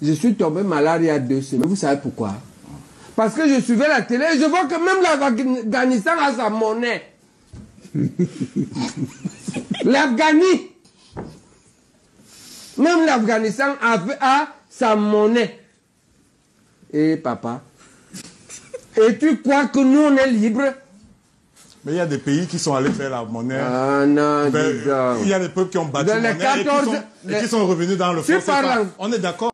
Je suis tombé malade il y a deux semaines. Vous savez pourquoi? Parce que je suivais la télé et je vois que même l'Afghanistan a sa monnaie. L'Afghanie. Même l'Afghanistan a, sa monnaie. Et papa, et tu crois que nous on est libres? Mais il y a des pays qui sont allés faire la monnaie. Ah non, Ben, il y a des peuples qui ont battu la monnaie et qui sont- revenus dans le Tu On est d'accord.